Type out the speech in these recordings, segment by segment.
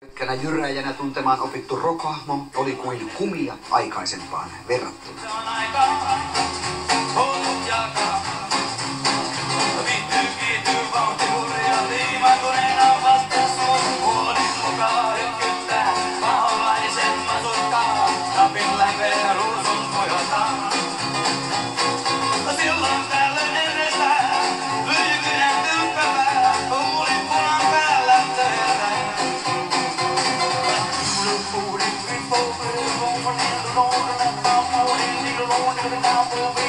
Pitkänä jyräjänä tuntemaan opittu rokhahmo oli kuin kumia aikaisempaan verrattuna. nigga, nigga, nigga, nigga, nigga, nigga,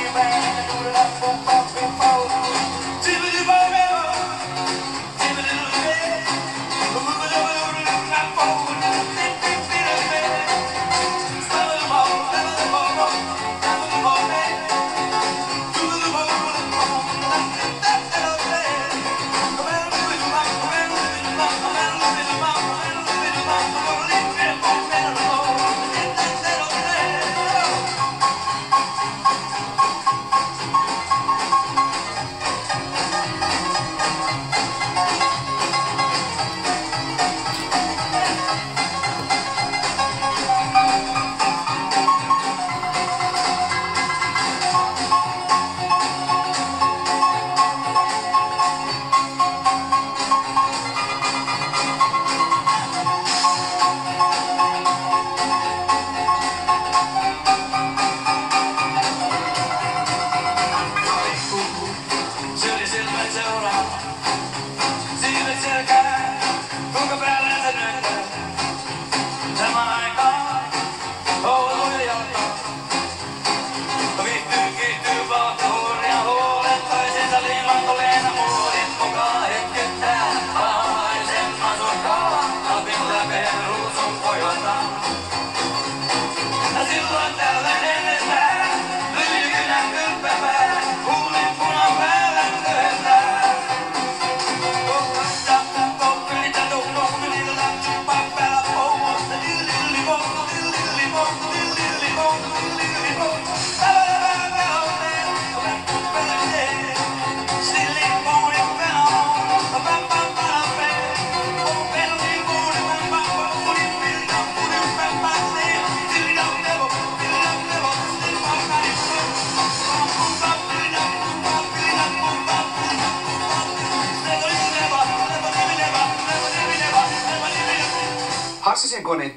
最后 haces con,